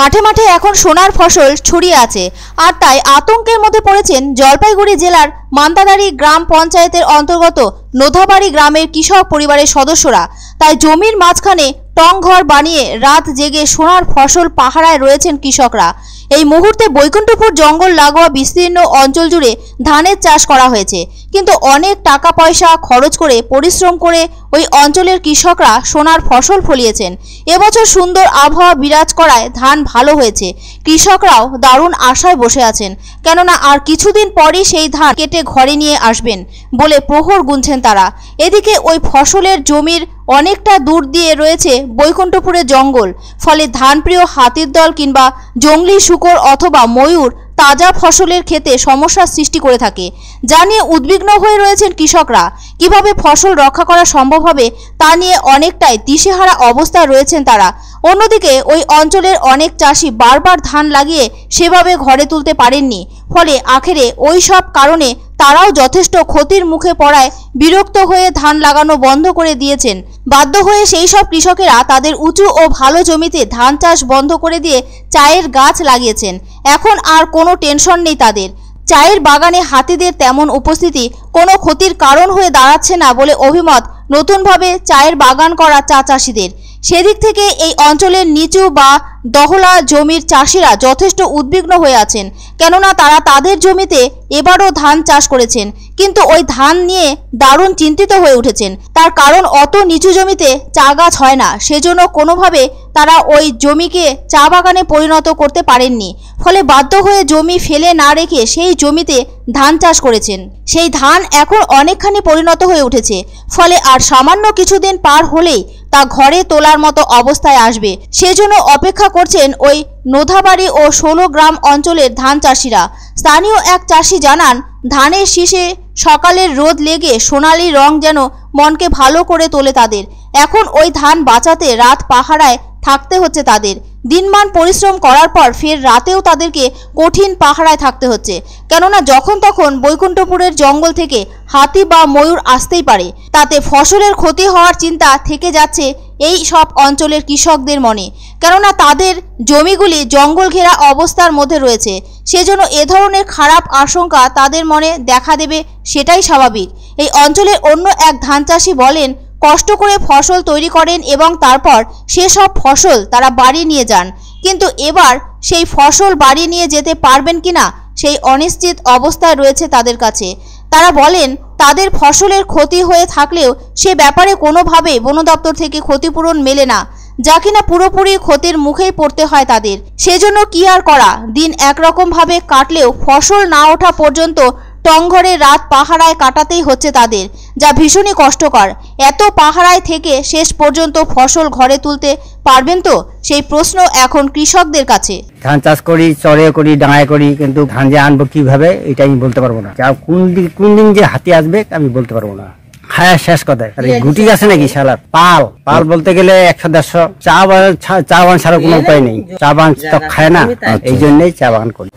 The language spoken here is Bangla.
মাঠে মাঠে এখন সোনার ফসল ছড়িয়ে আছে। আর তাই আতঙ্কের মধ্যে পড়েছেন জলপাইগুড়ি জেলার মান্তাদারি গ্রাম পঞ্চায়েতের অন্তর্গত নোধাবাড়ি গ্রামের কৃষক পরিবারের সদস্যরা। তাই জমির মাঝখানে টংঘর বানিয়ে রাত জেগে সোনার ফসল পাহারায় রয়েছেন কৃষকরা। এই মুহূর্তে বৈকুণ্ঠপুর জঙ্গল লাগোয়া বিস্তীর্ণ অঞ্চল জুড়ে ধানের চাষ করা হয়েছে। কিন্তু অনেক টাকা পয়সা খরচ করে পরিশ্রম করে ওই অঞ্চলের কৃষকরা সোনার ফসল ফলিয়েছেন। এবছর সুন্দর আবহাওয়া বিরাজ করায় ধান ভালো হয়েছে। কৃষকরাও দারুণ আশায় বসে আছেন। কেননা আর কিছুদিন পরই সেই ধান কেটে ঘরে নিয়ে আসবেন বলে প্রহর গুনছেন তারা। এদিকে ওই ফসলের জমির অনেকটা দূর দিয়ে রয়েছে বৈকুণ্ঠপুরের জঙ্গল। ফলে ধানপ্রিয় হাতির দল কিংবা জঙ্গলি শুকর অথবা ময়ূর তাজা ফসলের ক্ষেতে সমস্যার সৃষ্টি করে থাকে। যা নিয়ে উদ্বিগ্ন হয়ে রয়েছেন কৃষকরা। কীভাবে ফসল রক্ষা করা সম্ভব হবে তা নিয়ে অনেকটাই দিশেহারা অবস্থায় রয়েছেন তারা। অন্যদিকে ওই অঞ্চলের অনেক চাষি বারবার ধান লাগিয়ে সেভাবে ঘরে তুলতে পারেননি। ফলে আখেরে ওই সব কারণে তারাও যথেষ্ট ক্ষতির মুখে পড়ায় বিরক্ত হয়ে ধান লাগানো বন্ধ করে দিয়েছেন। বাধ্য হয়ে সেই সব কৃষকেরা তাদের উঁচু ও ভালো জমিতে ধান চাষ বন্ধ করে দিয়ে চায়ের গাছ লাগিয়েছেন। এখন আর কোনো টেনশন নেই তাদের। চায়ের বাগানে হাতিদের তেমন উপস্থিতি কোনো ক্ষতির কারণ হয়ে দাঁড়াচ্ছে না বলে অভিমত নতুনভাবে চায়ের বাগান করা চা চাষিদের। সেদিক থেকে এই অঞ্চলের নিচু বা দহলা জমির চাষিরা যথেষ্ট উদ্বিগ্ন হয়ে আছেন। কেননা তারা তাদের জমিতে এবারও ধান চাষ করেছেন। কিন্তু ওই ধান নিয়ে দারুণ চিন্তিত হয়ে উঠেছেন। তার কারণ অত নিচু জমিতে চা গাছ হয় না। সেজন্য কোনোভাবে তারা ওই জমিকে চা বাগানে পরিণত করতে পারেননি। ফলে বাধ্য হয়ে জমি ফেলে না রেখে সেই জমিতে ধান চাষ করেছেন। সেই ধান এখন অনেকখানি পরিণত হয়ে উঠেছে। ফলে আর সামান্য কিছুদিন পার হলেই তা ঘরে তোলার মতো অবস্থায় আসবে। সেজন্য অপেক্ষা করছেন ওই নোধাবাড়ি ও ষোলো গ্রাম অঞ্চলের ধান চাষিরা। স্থানীয় এক চাষি জানান, ধানের শীষে সকালের রোদ লেগে সোনালি রং যেন মনকে ভালো করে তোলে তাদের। এখন ওই ধান বাঁচাতে রাত পাহারায় থাকতে হচ্ছে তাদের। দিনমান পরিশ্রম করার পর ফের রাতেও তাদেরকে কঠিন পাহারায় থাকতে হচ্ছে। কেননা যখন তখন বৈকুণ্ঠপুরের জঙ্গল থেকে হাতি বা ময়ূর আসতেই পারে। তাতে ফসলের ক্ষতি হওয়ার চিন্তা থেকে যাচ্ছে এই সব অঞ্চলের কৃষকদের মনে। কেননা তাদের জমিগুলি জঙ্গল ঘেরা অবস্থার মধ্যে রয়েছে। সেজন্য এ ধরনের খারাপ আশঙ্কা তাদের মনে দেখা দেবে সেটাই স্বাভাবিক। এই অঞ্চলের অন্য এক ধান চাষি বলেন কষ্ট করে ফসল তৈরি করেন এবং তারপর সেসব ফসল তারা বাড়ি নিয়ে যান। কিন্তু এবার সেই ফসল বাড়ি নিয়ে যেতে পারবেন কিনা সেই অনিশ্চিত অবস্থায় রয়েছে তাদের কাছে। তারা বলেন, তাদের ফসলের ক্ষতি হয়ে থাকলেও সে ব্যাপারে কোনোভাবে বন দপ্তর থেকে ক্ষতিপূরণ মেলে না। যা কিনা পুরোপুরি ক্ষতির মুখেই পড়তে হয় তাদের। সেজন্য কি আর করা? দিন একরকমভাবে কাটলেও ফসল না ওঠা পর্যন্ত টংঘরে রাত পাহারায় কাটাতেই হচ্ছে তাদের যা ভীষণই কষ্টকর। এত পাহারায় থেকে শেষ পর্যন্ত ফসল ঘরে তুলতে পারবেন তো? সেই প্রশ্ন এখন কৃষকদের কাছে। ধান চাষ করি চরে করি ডাঙায় করি কিন্তু ধান যে আনব কীভাবে এটা আমি বলতে পারব না। কোন দিন কোন দিন যে হাতি আসবে আমি বলতে পারব না। হ্যাঁ শেষ কথায়। আরে গুটি আছে নাকি শালার? পাল পাল বলতে গেলে একশো দেড়শো। চা বাগান চা বাগান ছাড়া কোনো উপায় নেই। চা বাগান তো খায় না। এই জন্যই চা বাগান করি।